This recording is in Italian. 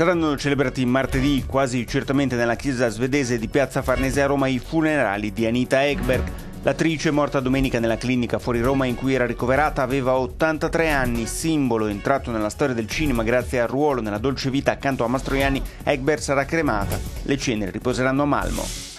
Saranno celebrati martedì, quasi certamente nella chiesa svedese di Piazza Farnese a Roma, i funerali di Anita Ekberg. L'attrice morta domenica nella clinica fuori Roma in cui era ricoverata aveva 83 anni, simbolo entrato nella storia del cinema grazie al ruolo nella dolce vita accanto a Mastroianni, Ekberg sarà cremata. Le ceneri riposeranno a Malmo.